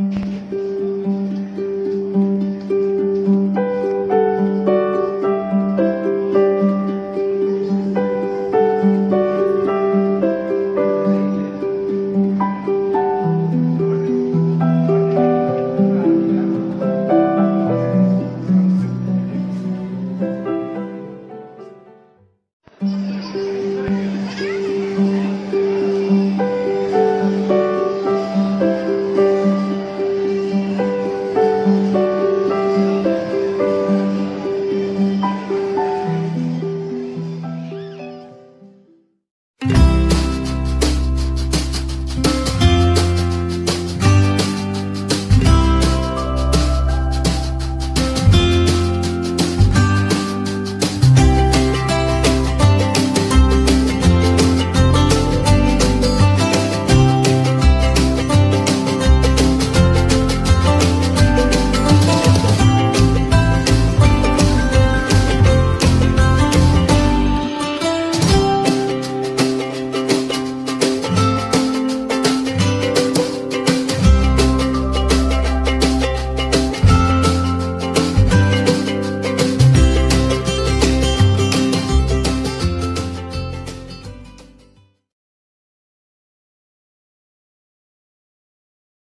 Bye.